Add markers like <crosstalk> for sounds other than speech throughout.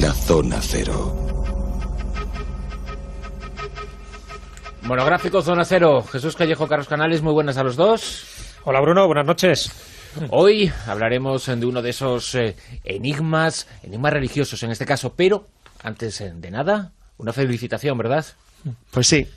la zona cero. Monográfico Zona Cero. Jesús Callejo, Carlos Canales, muy buenas a los dos. Hola Bruno, buenas noches. Hoy hablaremos de uno de esos eh, enigmas, enigmas religiosos en este caso, pero antes eh, de nada, una felicitación, ¿verdad? Pues sí,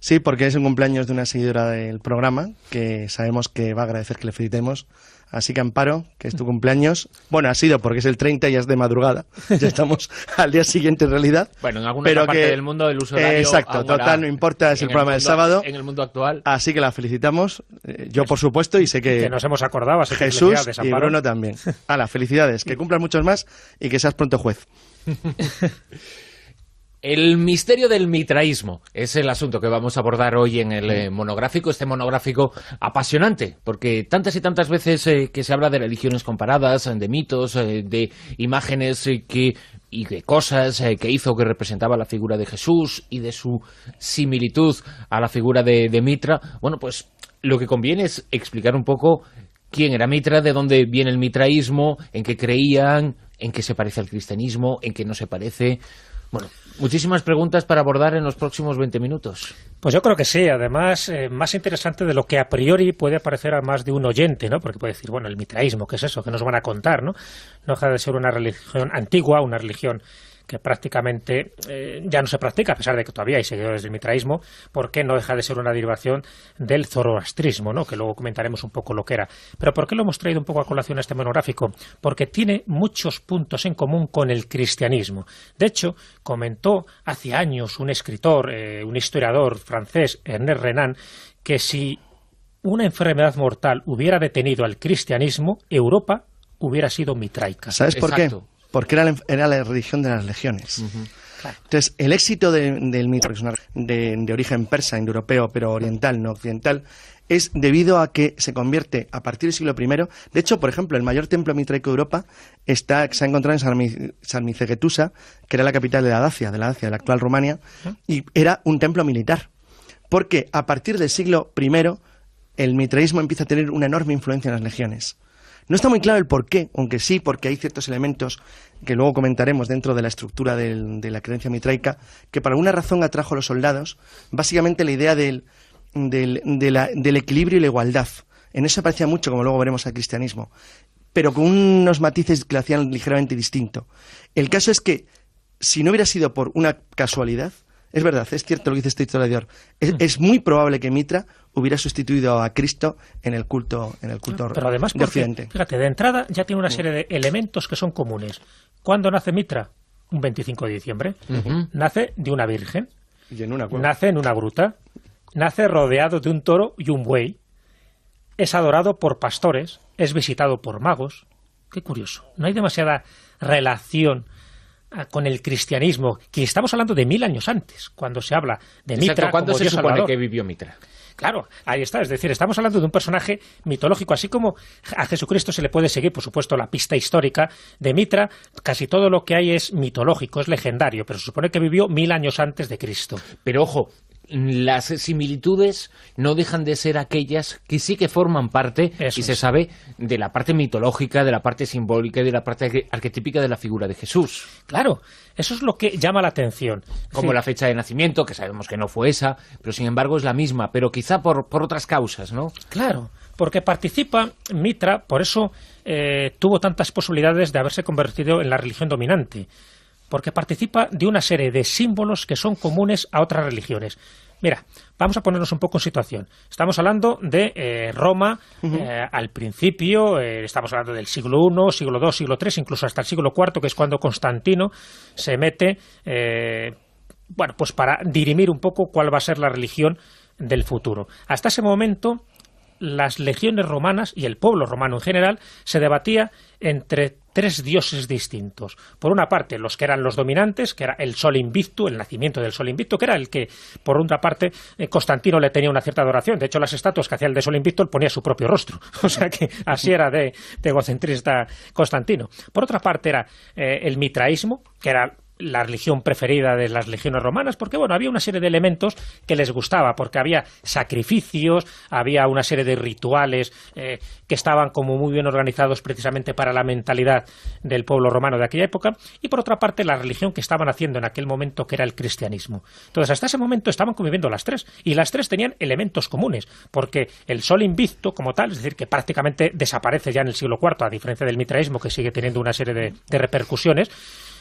sí, porque es un cumpleaños de una seguidora del programa que sabemos que va a agradecer que le felicitemos Así que Amparo, que es tu cumpleaños. Bueno, ha sido porque es el 30 y es de madrugada. Ya estamos <laughs> al día siguiente en realidad. Bueno, en alguna parte del mundo el uso de Exacto, total, no importa, es el programa del sábado. En el mundo actual. Así que la felicitamos. Eh, yo, por supuesto, y sé que. Que nos hemos acordado, así Jesús y Bruno también. <laughs> A las felicidades. Que cumplan muchos más y que seas pronto juez. <laughs> El misterio del mitraísmo es el asunto que vamos a abordar hoy en el eh, monográfico, este monográfico apasionante, porque tantas y tantas veces eh, que se habla de religiones comparadas, de mitos, eh, de imágenes que y de cosas que hizo que representaba la figura de Jesús y de su similitud a la figura de, de Mitra, bueno, pues lo que conviene es explicar un poco quién era Mitra, de dónde viene el mitraísmo, en qué creían, en qué se parece al cristianismo, en qué no se parece... Bueno, muchísimas preguntas para abordar en los próximos 20 minutos. Pues yo creo que sí, además, eh, más interesante de lo que a priori puede parecer a más de un oyente, ¿no? Porque puede decir, bueno, el mitraísmo, ¿qué es eso? ¿Qué nos van a contar, no? No deja de ser una religión antigua, una religión que prácticamente eh, ya no se practica, a pesar de que todavía hay seguidores del mitraísmo, ¿por qué no deja de ser una derivación del zoroastrismo, ¿no? que luego comentaremos un poco lo que era. Pero ¿por qué lo hemos traído un poco a colación a este monográfico? Porque tiene muchos puntos en común con el cristianismo. De hecho, comentó hace años un escritor, eh, un historiador francés, Ernest Renan, que si una enfermedad mortal hubiera detenido al cristianismo, Europa hubiera sido mitraica. ¿Sabes por qué? Porque era la, era la religión de las legiones. Entonces, el éxito del mito, que es de, de, origen persa, indoeuropeo, pero oriental, no occidental, es debido a que se convierte a partir del siglo I. De hecho, por ejemplo, el mayor templo mitraico de Europa está, se ha encontrado en Sarmicegetusa, que era la capital de la Dacia, de la Dacia, de la actual Rumania, y era un templo militar. Porque a partir del siglo I, el mitraísmo empieza a tener una enorme influencia en las legiones. No está muy claro el por qué, aunque sí, porque hay ciertos elementos que luego comentaremos dentro de la estructura de la creencia mitraica, que por alguna razón atrajo a los soldados, básicamente la idea del, del, equilibrio y la igualdad. En eso parecía mucho, como luego veremos al cristianismo, pero con unos matices que lo hacían ligeramente distinto. El caso es que, si no hubiera sido por una casualidad, es verdad, es cierto lo que dice este historiador. Es, es, muy probable que Mitra hubiera sustituido a Cristo en el culto, en el culto Pero además, de Occidente. Fíjate, de entrada ya tiene una serie de elementos que son comunes. ¿Cuándo nace Mitra? Un 25 de diciembre. Nace de una virgen. nace en una gruta. Nace rodeado de un toro y un buey. Es adorado por pastores. Es visitado por magos. Qué curioso. No hay demasiada relación con el cristianismo, que estamos hablando de mil años antes, cuando se habla de Mitra. ¿Cuándo se supone que vivió Mitra? Claro, ahí está. Es decir, estamos hablando de un personaje mitológico, así como a Jesucristo se le puede seguir, por supuesto, la pista histórica de Mitra. Casi todo lo que hay es mitológico, es legendario, pero se supone que vivió mil años antes de Cristo. Pero ojo, las similitudes no dejan de ser aquellas que sí que forman parte, y se sabe, de la parte mitológica, de la parte simbólica y de la parte arquetípica de la figura de Jesús. Claro, eso es lo que llama la atención. Como la fecha de nacimiento, que sabemos que no fue esa, pero sin embargo es la misma, pero quizá por, por otras causas, ¿no? Claro, porque participa Mitra, por eso eh, tuvo tantas posibilidades de haberse convertido en la religión dominante porque participa de una serie de símbolos que son comunes a otras religiones. Mira, vamos a ponernos un poco en situación. Estamos hablando de eh, Roma eh, al principio, eh, estamos hablando del siglo I, siglo II, siglo III, incluso hasta el siglo IV, que es cuando Constantino se mete, bueno, pues para dirimir un poco cuál va a ser la religión del futuro. Hasta ese momento, las legiones romanas y el pueblo romano en general se debatía entre tres dioses distintos. Por una parte, los que eran los dominantes, que era el Sol Invicto, el nacimiento del Sol Invicto, que era el que, por otra parte, eh, Constantino le tenía una cierta adoración. De hecho, las estatuas que hacía el de Sol Invicto, él ponía su propio rostro. <laughs> O sea que así era de, egocentrista Constantino. Por otra parte, era eh, el mitraísmo, que era la religión preferida de las legiones romanas, porque bueno, había una serie de elementos que les gustaba, porque había sacrificios, había una serie de rituales eh, que estaban como muy bien organizados precisamente para la mentalidad del pueblo romano de aquella época, y por otra parte la religión que estaban haciendo en aquel momento que era el cristianismo. Entonces hasta ese momento estaban conviviendo las tres, y las tres tenían elementos comunes, porque el sol invicto como tal, es decir, que prácticamente desaparece ya en el siglo IV, a diferencia del mitraísmo que sigue teniendo una serie de repercusiones,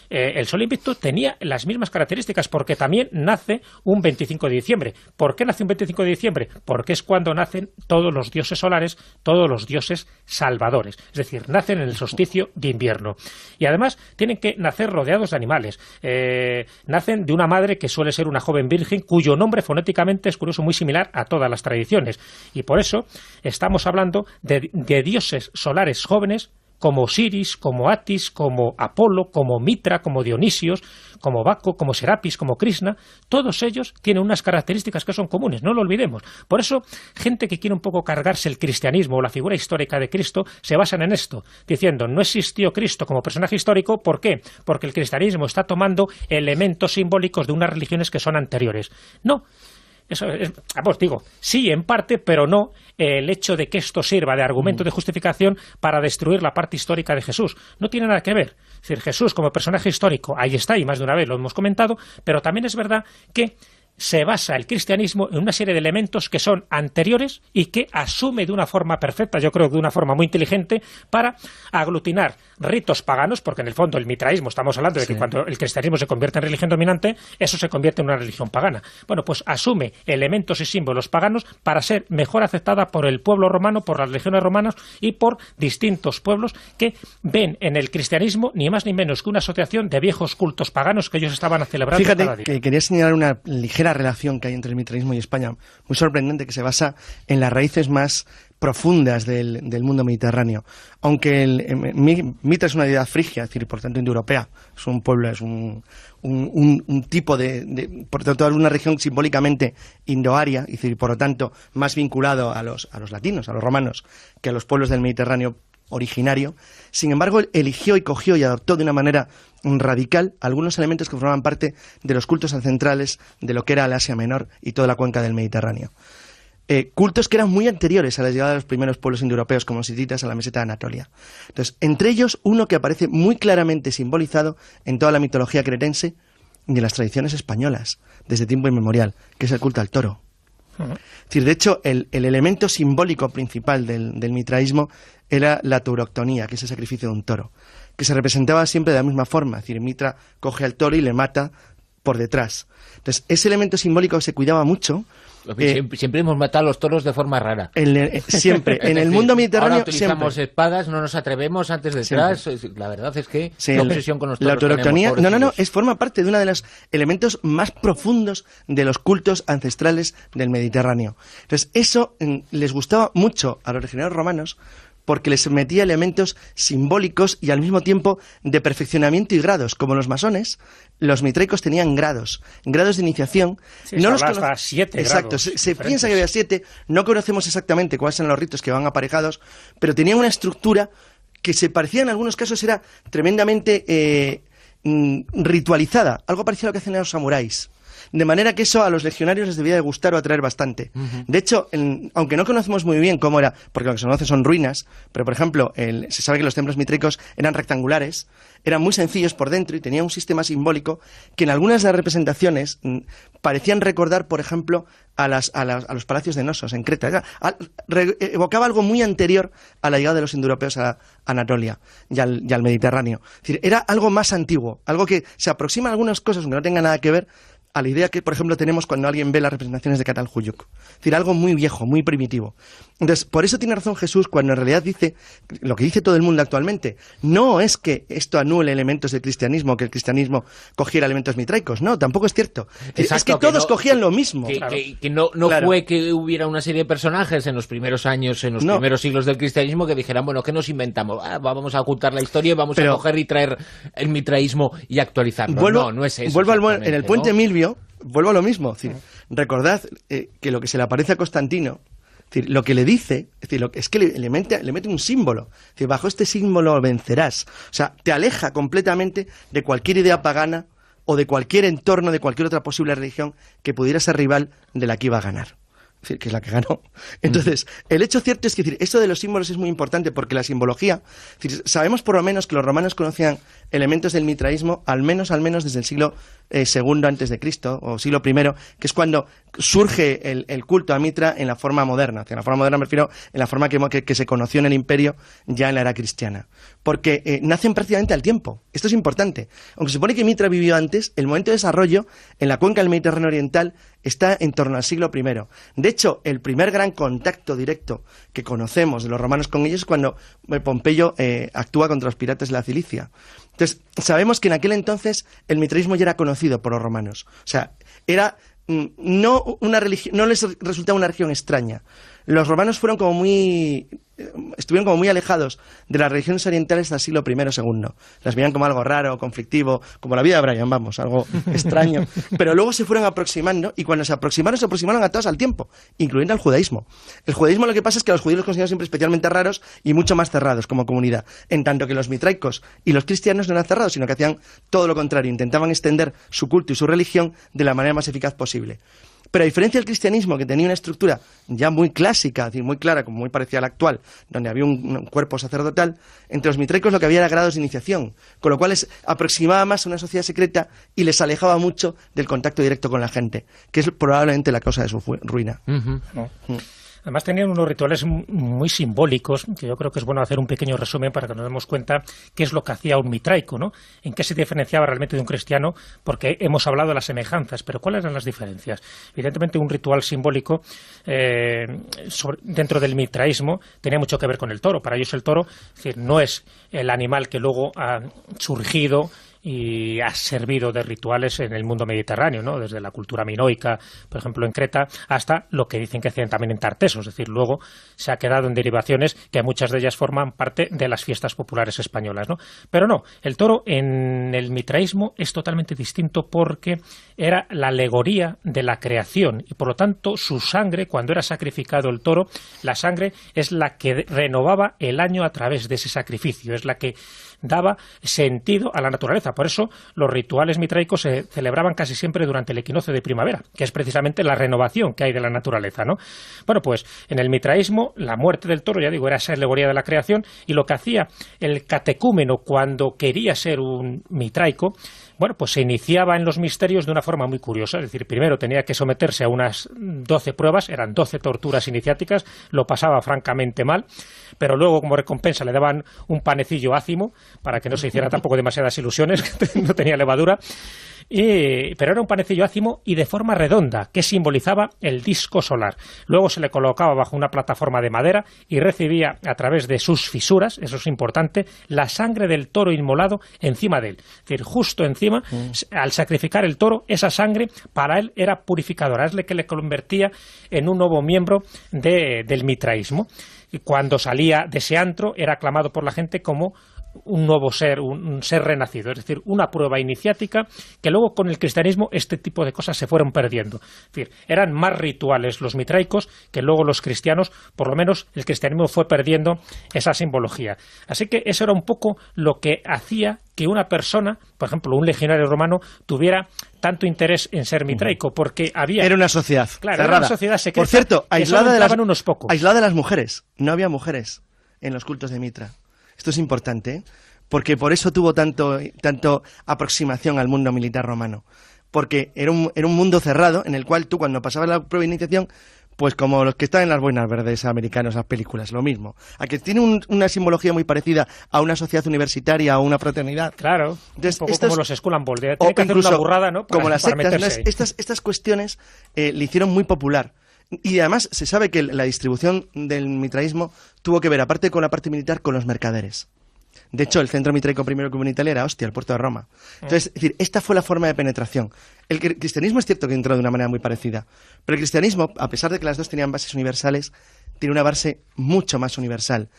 eh, el Sol Invicto tenía las mismas características porque también nace un 25 de diciembre. ¿Por qué nace un 25 de diciembre? Porque es cuando nacen todos los dioses solares, todos los dioses salvadores. Es decir, nacen en el solsticio de invierno. Y además tienen que nacer rodeados de animales. Eh, nacen de una madre que suele ser una joven virgen cuyo nombre fonéticamente es curioso muy similar a todas las tradiciones. Y por eso estamos hablando de dioses solares jóvenes como Osiris, como Atis, como Apolo, como Mitra, como Dionisios, como Baco, como Serapis, como Krishna, todos ellos tienen unas características que son comunes, no lo olvidemos. Por eso, gente que quiere un poco cargarse el cristianismo o la figura histórica de Cristo se basan en esto, diciendo no existió Cristo como personaje histórico, ¿por qué? Porque el cristianismo está tomando elementos simbólicos de unas religiones que son anteriores. No, eso es, vamos, digo, sí en parte, pero no el hecho de que esto sirva de argumento de justificación para destruir la parte histórica de Jesús. No tiene nada que ver. Es decir, Jesús como personaje histórico, ahí está, y más de una vez lo hemos comentado, pero también es verdad que se basa el cristianismo en una serie de elementos que son anteriores y que asume de una forma perfecta, yo creo que de una forma muy inteligente, para aglutinar ritos paganos, porque en el fondo el mitraísmo, estamos hablando de que cuando el cristianismo se convierte en religión dominante, eso se convierte en una religión pagana. Bueno, pues asume elementos y símbolos paganos para ser mejor aceptada por el pueblo romano, por las legiones romanas y por distintos pueblos que ven en el cristianismo ni más ni menos que una asociación de viejos cultos paganos que ellos estaban celebrando Fíjate cada día. que quería señalar una ligera relación que hay entre el mitraísmo y España, muy sorprendente, que se basa en las raíces más profundas del, mundo mediterráneo. Aunque el, em, Mitra es una deidad frigia, es decir, por tanto indoeuropea, es un pueblo, es un, tipo de, por tanto, una región simbólicamente indoaria, es decir, por lo tanto, más vinculado a los, a los latinos, a los romanos, que a los pueblos del Mediterráneo originario. Sin embargo, eligió y cogió y adoptó de una manera radical algunos elementos que formaban parte de los cultos ancestrales de lo que era el Asia Menor y toda la cuenca del Mediterráneo. Eh, cultos que eran muy anteriores a la llegada de los primeros pueblos indoeuropeos como sititas a la meseta de Anatolia. Entonces, entre ellos, uno que aparece muy claramente simbolizado en toda la mitología cretense y en las tradiciones españolas, desde tiempo inmemorial, que es el culto al toro. Es decir, de hecho, el, elemento simbólico principal del, del, mitraísmo era la tauroctonía, que es el sacrificio de un toro que se representaba siempre de la misma forma. Es decir, Mitra coge al toro y le mata por detrás. Entonces, ese elemento simbólico se cuidaba mucho. Eh, siempre, hemos matado a los toros de forma rara. Eh, siempre. <laughs> en el mundo mediterráneo. Ahora utilizamos espadas, no nos atrevemos antes de detrás. La verdad es que la obsesión con los toros. La. No, no, no. Es, forma parte de uno de los elementos más profundos de los cultos ancestrales del Mediterráneo. Entonces, eso mm, les gustaba mucho a los legionarios romanos porque les metía elementos simbólicos y al mismo tiempo de perfeccionamiento y grados. Como los masones, los mitraicos tenían grados, grados de iniciación. no los hasta siete Exacto, se, piensa que había siete, no conocemos exactamente cuáles son los ritos que van aparejados, pero tenían una estructura que se parecía en algunos casos era tremendamente eh, mm, ritualizada, algo parecido a lo que hacen los samuráis. De manera que eso a los legionarios les debía de gustar o atraer bastante. De hecho, aunque no conocemos muy bien cómo era, porque lo que se conoce son ruinas, pero por ejemplo, se sabe que los templos mitricos eran rectangulares, eran muy sencillos por dentro y tenían un sistema simbólico que en algunas de las representaciones mm, parecían recordar, por ejemplo, a, las, a, los palacios de Nosos en Creta. evocaba algo muy anterior a la llegada de los indoeuropeos a Anatolia y al, y al Mediterráneo. Es decir, era algo más antiguo, algo que se aproxima a algunas cosas, aunque no tenga nada que ver, a la idea que, por ejemplo, tenemos cuando alguien ve las representaciones de Catalhuyuk. Es decir, algo muy viejo, muy primitivo. Entonces, por eso tiene razón Jesús cuando en realidad dice lo que dice todo el mundo actualmente. No es que esto anule elementos del cristianismo, que el cristianismo cogiera elementos mitraicos. No, tampoco es cierto. es que todos cogían lo mismo. Que, no, fue que hubiera una serie de personajes en los primeros años, en los primeros siglos del cristianismo, que dijeran, bueno, ¿qué nos inventamos? Ah, vamos a ocultar la historia y vamos a coger y traer el mitraísmo y actualizarlo. no, no es eso. Vuelvo al, en el puente Milvio vuelvo a lo mismo. recordad eh, que lo que se le aparece a Constantino, lo que le dice, es, decir, lo que, es que le, mete, le, mete, un símbolo. bajo este símbolo vencerás. O sea, te aleja completamente de cualquier idea pagana o de cualquier entorno, de cualquier otra posible religión que pudiera ser rival de la que iba a ganar que es la que ganó. Entonces, el hecho cierto es que decir, esto de los símbolos es muy importante porque la simbología, sabemos por lo menos que los romanos conocían elementos del mitraísmo al menos al menos desde el siglo Eh, antes de Cristo o siglo I, que es cuando surge el, culto a Mitra en la forma moderna. En la forma moderna me refiero en la forma que, se conoció en el imperio ya en la era cristiana. Porque eh, nacen prácticamente al tiempo. Esto es importante. Aunque se supone que Mitra vivió antes, el momento de desarrollo en la cuenca del Mediterráneo Oriental está en torno al siglo I. De hecho, el primer gran contacto directo que conocemos de los romanos con ellos es cuando eh, Pompeyo actúa contra los piratas de la Cilicia. Entonces, sabemos que en aquel entonces el mitraísmo ya era conocido por los romanos. O sea, era mm, no una religión, no les resultaba una religión extraña. Los romanos fueron como muy estuvieron como muy alejados de las religiones orientales hasta el siglo I o II. Las veían como algo raro, conflictivo, como la vida de Brian, vamos, algo <laughs> extraño. Pero luego se fueron aproximando y cuando se aproximaron, se aproximaron a todos al tiempo, incluyendo al judaísmo. El judaísmo lo que pasa es que los judíos los consideraban siempre especialmente raros y mucho más cerrados como comunidad, en tanto que los mitraicos y los cristianos no eran cerrados, sino que hacían todo lo contrario, intentaban extender su culto y su religión de la manera más eficaz posible. Pero a diferencia del cristianismo, que tenía una estructura ya muy clásica, decir, muy clara, como muy parecida a la actual, donde había un, cuerpo sacerdotal, entre los mitraicos lo que había era grados de iniciación, con lo cual les aproximaba más a una sociedad secreta y les alejaba mucho del contacto directo con la gente, que es probablemente la causa de su ruina. Además tenían unos rituales muy simbólicos, que yo creo que es bueno hacer un pequeño resumen para que nos demos cuenta qué es lo que hacía un mitraico, ¿no? En qué se diferenciaba realmente de un cristiano, porque hemos hablado de las semejanzas, pero ¿cuáles eran las diferencias? Evidentemente un ritual simbólico eh, dentro del mitraísmo tenía mucho que ver con el toro. Para ellos el toro no es el animal que luego ha surgido y ha servido de rituales en el mundo mediterráneo, ¿no? desde la cultura minoica, por ejemplo, en Creta, hasta lo que dicen que hacían también en Tarteso, es decir, luego se ha quedado en derivaciones que muchas de ellas forman parte de las fiestas populares españolas. ¿no? Pero no, el toro en el mitraísmo es totalmente distinto porque era la alegoría de la creación y por lo tanto su sangre, cuando era sacrificado el toro, la sangre es la que renovaba el año a través de ese sacrificio, es la que daba sentido a la naturaleza. Por eso los rituales mitraicos se celebraban casi siempre durante el equinoccio de primavera, que es precisamente la renovación que hay de la naturaleza. ¿no? Bueno, pues en el mitraísmo la muerte del toro, ya digo, era esa alegoría de la creación y lo que hacía el catecúmeno cuando quería ser un mitraico bueno, pues se iniciaba en los misterios de una forma muy curiosa. Es decir, primero tenía que someterse a unas doce pruebas, eran doce torturas iniciáticas, lo pasaba francamente mal, pero luego como recompensa le daban un panecillo ácimo para que no se hiciera tampoco demasiadas ilusiones, <laughs> no tenía levadura pero era un panecillo ácimo y de forma redonda, que simbolizaba el disco solar. Luego se le colocaba bajo una plataforma de madera y recibía a través de sus fisuras, eso es importante, la sangre del toro inmolado encima de él. Es decir, justo encima, mm. al sacrificar el toro, esa sangre para él era purificadora, es la que le convertía en un nuevo miembro del mitraísmo. Y cuando salía de ese antro era aclamado por la gente como un nuevo ser, un, ser renacido, es decir, una prueba iniciática que luego con el cristianismo este tipo de cosas se fueron perdiendo. Es decir, eran más rituales los mitraicos que luego los cristianos, por lo menos el cristianismo fue perdiendo esa simbología. Así que eso era un poco lo que hacía que una persona, por ejemplo, un legionario romano, tuviera tanto interés en ser mitraico, porque había... Era una sociedad Claro, era una sociedad secreta Por cierto, aislada de, las, unos pocos. aislada de las mujeres. No había mujeres en los cultos de Mitra. Esto es importante, porque por eso tuvo tanto, tanto aproximación al mundo militar romano. Porque era un, era un mundo cerrado en el cual tú cuando pasabas la prueba de iniciación pues como los que están en las buenas verdes americanos, las películas, lo mismo. A que tiene una simbología muy parecida a una sociedad universitaria o una fraternidad. Claro, Entonces, un poco como los Skull and Tiene que hacer una burrada, ¿no? como las sectas, estas, estas cuestiones eh, le hicieron muy popular. Y además se sabe que la distribución del mitraísmo tuvo que ver, aparte con la parte militar, con los mercaderes. De hecho, el centro mitraico primero Italia era Ostia, el puerto de Roma. Entonces, es decir, esta fue la forma de penetración. El cristianismo es cierto que entró de una manera muy parecida, pero el cristianismo, a pesar de que las dos tenían bases universales, tiene una base mucho más universal.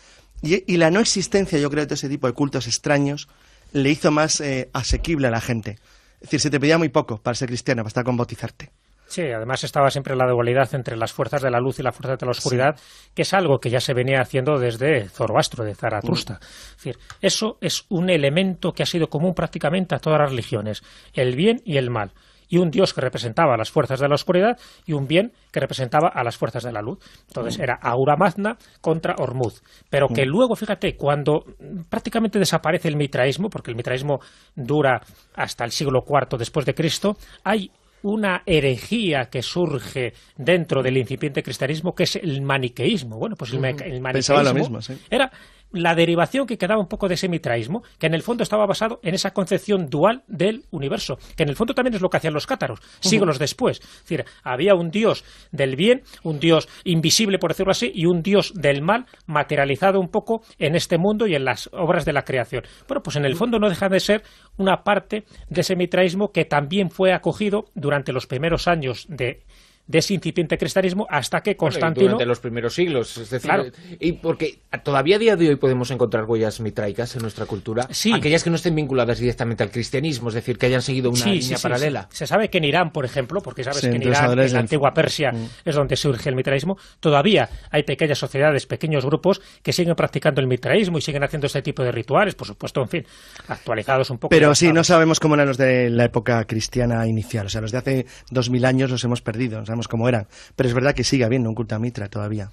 Y, la no existencia, yo creo, de ese tipo de cultos extraños le hizo más eh, asequible a la gente. Es decir, se te pedía muy poco para ser cristiano, bastaba con bautizarte. Sí, además estaba siempre la dualidad entre las fuerzas de la luz y las fuerzas de la oscuridad, que es algo que ya se venía haciendo desde Zoroastro, de Zaratustra. Es decir, eso es un elemento que ha sido común prácticamente a todas las religiones, el bien y el mal y un dios que representaba a las fuerzas de la oscuridad y un bien que representaba a las fuerzas de la luz. Entonces era Aura Magna contra Ormuz. Pero que luego, fíjate, cuando prácticamente desaparece el mitraísmo, porque el mitraísmo dura hasta el siglo IV después de Cristo, hay una herejía que surge dentro del incipiente cristianismo que es el maniqueísmo. Bueno, pues el, maniqueísmo mismo, sí. era la derivación que quedaba un poco de ese mitraísmo, que en el fondo estaba basado en esa concepción dual del universo, que en el fondo también es lo que hacían los cátaros, siglos después. Es decir, había un dios del bien, un dios invisible, por decirlo así, y un dios del mal materializado un poco en este mundo y en las obras de la creación. Bueno, pues en el fondo no deja de ser una parte de ese mitraísmo que también fue acogido durante los primeros años de de ese incipiente cristianismo hasta que Constantino... durante los primeros siglos, es decir, y porque todavía a día de hoy podemos encontrar huellas mitraicas en nuestra cultura, aquellas que no estén vinculadas directamente al cristianismo, es decir, que hayan seguido una línea paralela. Se sabe que en Irán, por ejemplo, porque sabes que en Irán, en la antigua Persia, mm. es donde surge el mitraísmo, todavía hay pequeñas sociedades, pequeños grupos que siguen practicando el mitraísmo y siguen haciendo este tipo de rituales, por supuesto, en fin, actualizados un poco. Pero sí, no sabemos cómo eran los de la época cristiana inicial, o sea, los de hace dos mil años los hemos perdido, como eran. Pero es verdad que sigue habiendo un culto a Mitra todavía.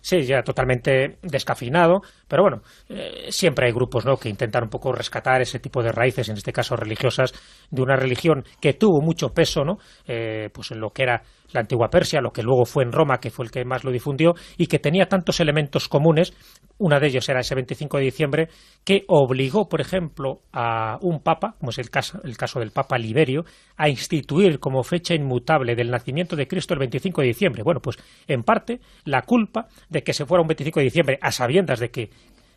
Sí, ya totalmente descafinado, pero bueno, eh, siempre hay grupos ¿no? que intentan un poco rescatar ese tipo de raíces, en este caso religiosas, de una religión que tuvo mucho peso ¿no? Eh, pues en lo que era la antigua Persia, lo que luego fue en Roma, que fue el que más lo difundió, y que tenía tantos elementos comunes, una de ellos era ese 25 de diciembre, que obligó, por ejemplo, a un papa, como es el caso, el caso del Papa Liberio, a instituir como fecha inmutable del nacimiento de Cristo el 25 de diciembre. Bueno, pues en parte la culpa de que se fuera un 25 de diciembre a sabiendas de que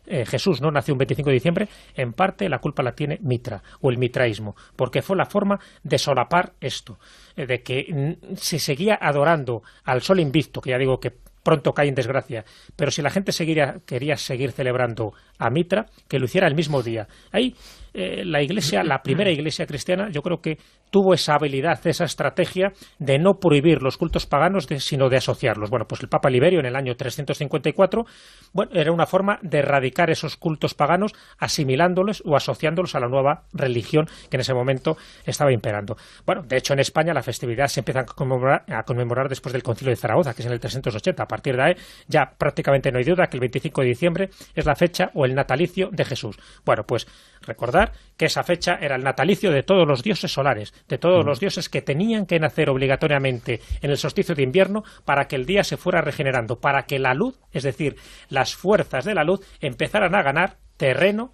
eh, Jesús no nació un 25 de diciembre, en parte la culpa la tiene Mitra o el mitraísmo, porque fue la forma de solapar esto, eh, de que se seguía adorando al sol invicto, que ya digo que pronto cae en desgracia, pero si la gente quería seguir celebrando a Mitra, que lo hiciera el mismo día. Ahí eh, la iglesia, la <clears throat> primera iglesia cristiana, yo creo que tuvo esa habilidad, esa estrategia de no prohibir los cultos paganos, sino de asociarlos. Bueno, pues el Papa Liberio en el año 354, bueno, era una forma de erradicar esos cultos paganos, asimilándolos o asociándolos a la nueva religión que en ese momento estaba imperando. Bueno, de hecho en España la festividad se empieza a conmemorar, a conmemorar después del Concilio de Zaragoza, que es en el 380. A partir de ahí ya prácticamente no hay duda que el 25 de diciembre es la fecha o el natalicio de Jesús. Bueno, pues recordar que esa fecha era el natalicio de todos los dioses solares, de todos los dioses que tenían que nacer obligatoriamente en el solsticio de invierno para que el día se fuera regenerando, para que la luz, es decir, las fuerzas de la luz, empezaran a ganar terreno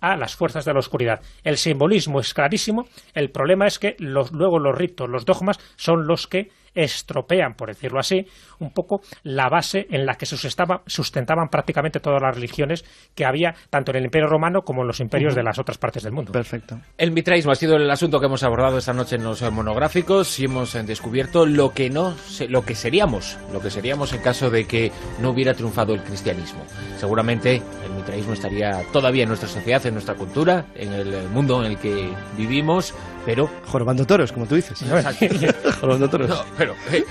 a las fuerzas de la oscuridad. El simbolismo es clarísimo, el problema es que luego los ritos, los dogmas, son los que estropean, por decirlo así, un poco la base en la que se sustentaban prácticamente todas las religiones que había tanto en el Imperio Romano como en los imperios de las otras partes del mundo. Perfecto. El mitraísmo ha sido el asunto que hemos abordado esta noche en los monográficos y hemos descubierto lo que no lo que seríamos, lo que seríamos en caso de que no hubiera triunfado el cristianismo. Seguramente el mitraísmo estaría todavía en nuestra sociedad, en nuestra cultura, en el mundo en el que vivimos, pero... Jorobando toros, como tú dices. <laughs> Jorobando toros. pero eh,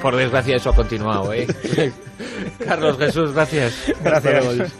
por, desgracia eso ha continuado, ¿eh? <laughs> Carlos Jesús, gracias. Gracias.